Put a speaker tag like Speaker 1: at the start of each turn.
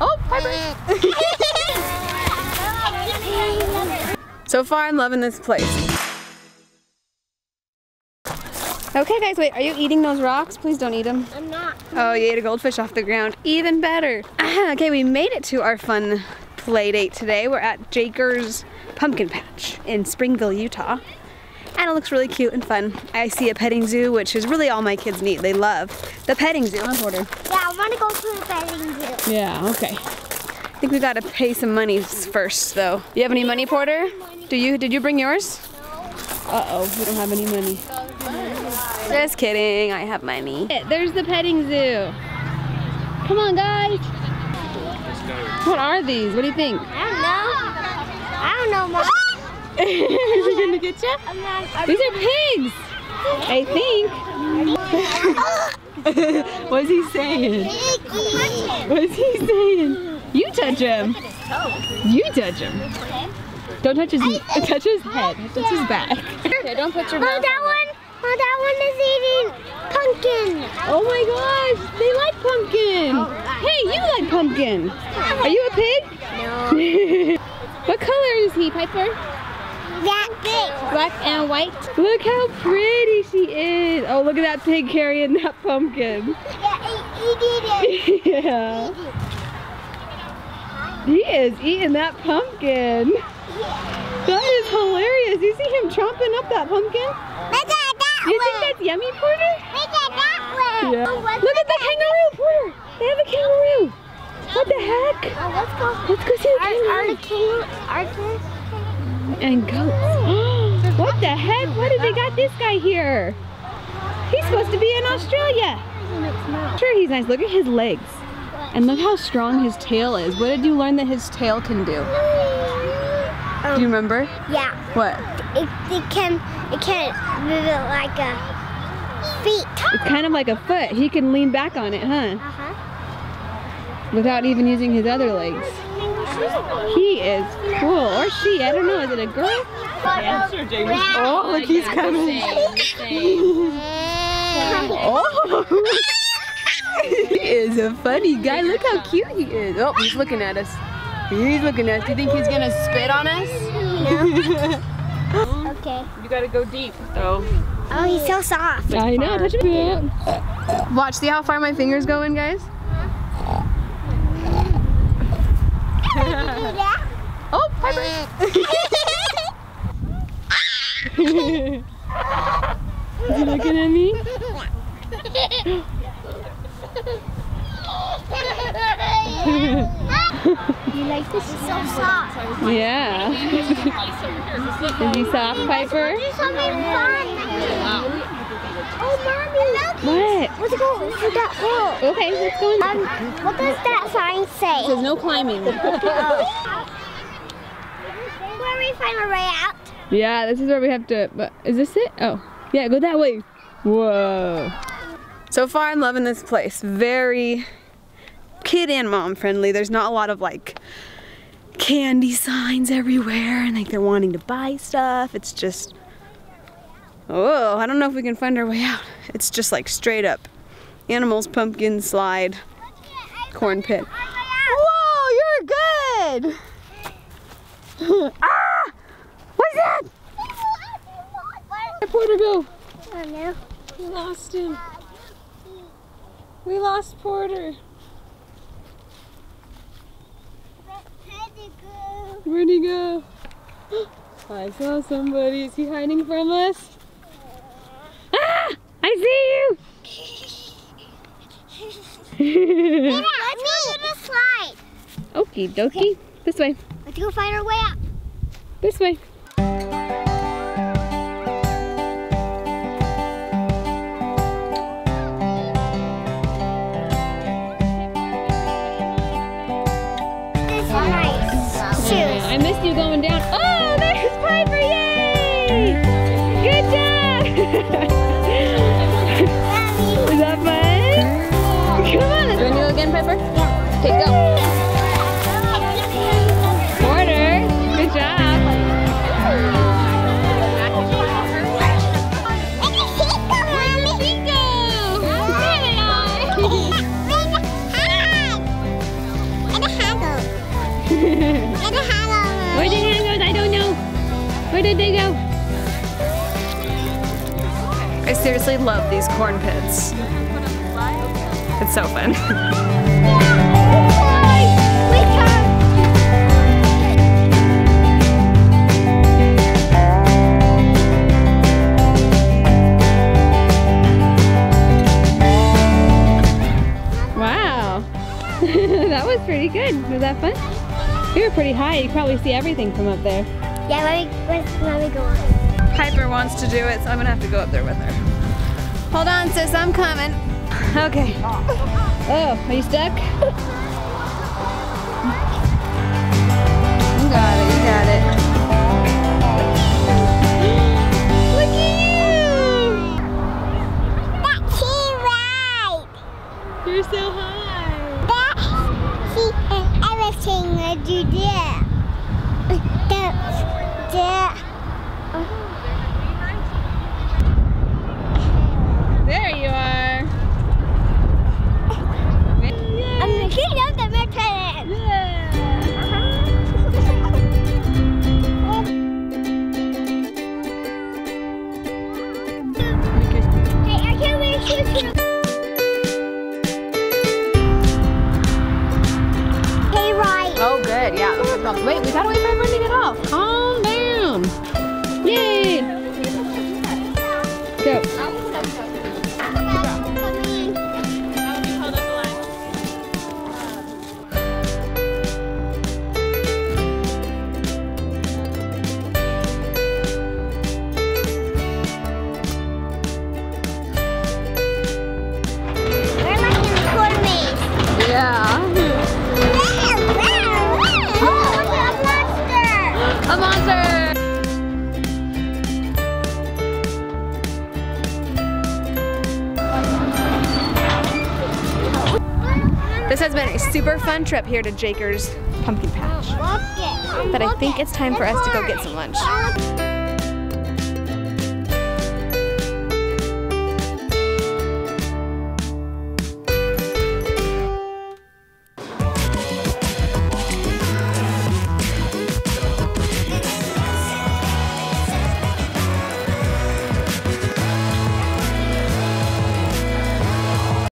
Speaker 1: Oh, Piper. so far, I'm loving this place. Okay, guys, wait. Are you eating those rocks? Please don't eat them.
Speaker 2: I'm not.
Speaker 1: Oh, you ate a goldfish off the ground. Even better. okay, we made it to our fun play date today. We're at Jaker's Pumpkin Patch in Springville, Utah. And it looks really cute and fun. I see a petting zoo, which is really all my kids need. They love the petting zoo. Huh, Porter?
Speaker 2: Yeah, I want to go to the petting zoo.
Speaker 1: Yeah, okay. I think we gotta pay some money first, though. You have any money, Porter? Do you? Did you bring yours? Uh-oh, we don't have any money. Just kidding, I have money. Eh, there's the petting zoo. Come on, guys. What are these? What do you think?
Speaker 2: I don't know. I don't know, Mom.
Speaker 1: Is it gonna get you? These are pigs, I think. What's he saying? What's he saying? You touch him. You touch him. Don't touch his touch his head. Touch his back. Okay, don't put your
Speaker 2: Oh,
Speaker 1: mouth.
Speaker 2: that one. Oh, that one is eating pumpkin.
Speaker 1: Oh my gosh, they like pumpkin. Oh, hey, you like pumpkin. Are you a pig?
Speaker 2: No.
Speaker 1: what color is he, Piper?
Speaker 2: That big.
Speaker 1: Black and white. Look how pretty she is. Oh, look at that pig carrying that pumpkin.
Speaker 2: Yeah, he, did it.
Speaker 1: yeah. He is eating that pumpkin. That is hilarious. You see him chomping up that pumpkin?
Speaker 2: Look at that
Speaker 1: You think that's yummy, Porter?
Speaker 2: Look at that one.
Speaker 1: Yeah.
Speaker 2: Oh,
Speaker 1: Look at the kangaroo, Porter. They have a kangaroo. What the heck?
Speaker 2: Oh, let's go.
Speaker 1: Let's go see the
Speaker 2: Are, are
Speaker 1: kangaroo.
Speaker 2: the king, the,
Speaker 1: And goats. what the heck? Why did they got this guy here? He's supposed to be in Australia. Sure, he's nice. Look at his legs. And look how strong his tail is. What did you learn that his tail can do? Do you remember?
Speaker 2: yeah,
Speaker 1: What?
Speaker 2: it, it can, it can move it like a feet.
Speaker 1: It's kind of like a foot. He can lean back on it, huh?
Speaker 2: Uh-huh.
Speaker 1: Without even using his other legs. He is cool. Or she. I don't know. Is it a girl? Oh, oh look, he's coming. Oh. he is a funny guy. Look how cute he is. Oh, he's looking at us. He's looking at us. Do you think he's gonna spit on us?
Speaker 2: Okay.
Speaker 1: You gotta go deep. Oh.
Speaker 2: Oh, he's so soft.
Speaker 1: I know. Touch him. Watch. See how far my fingers go in, guys? Oh, Piper. He looking at me?
Speaker 2: you like this? It's so soft.
Speaker 1: Yeah. Is he soft, Piper?
Speaker 2: Do something fun. Oh, mommy.
Speaker 1: What?
Speaker 2: Let's go to that hole.
Speaker 1: Okay, let's go in.
Speaker 2: Um, what does that sign say?
Speaker 1: There's no climbing.
Speaker 2: Where we find our way out?
Speaker 1: Yeah, this is where we have to. But is this it? Oh, yeah. Go that way. Whoa. So far, I'm loving this place. Very kid and mom friendly. There's not a lot of like candy signs everywhere, and like they're wanting to buy stuff. It's just. Oh, I don't know if we can find our way out. It's just like straight up animals, pumpkin slide, corn pit. Whoa, you're good. ah! What's that? Where'd Porter go?
Speaker 2: Oh no.
Speaker 1: We lost him. We lost Porter. Where'd he go? I saw somebody. Is he hiding from us? I see you!
Speaker 2: Let's go to the slide.
Speaker 1: Okie dokie. This way.
Speaker 2: Let's go find our way out.
Speaker 1: This way. I missed you going down. Oh, there's Piper! Yay! Good job! Where did they go? I seriously love these corn pits. It's so fun. wow. that was pretty good. Was that fun? We were pretty high. You could probably see everything from up there.
Speaker 2: Yeah, let me, let, let me go on.
Speaker 1: Piper wants to do it, so I'm gonna have to go up there with her. Hold on, sis, I'm coming. Okay. Oh, are you stuck? You got it, you got it. Look at
Speaker 2: That's right.
Speaker 1: you! You're so high.
Speaker 2: That see everything that you did. That
Speaker 1: This has been a super fun trip here to Jaker's Pumpkin Patch. But I think it's time for us to go get some lunch.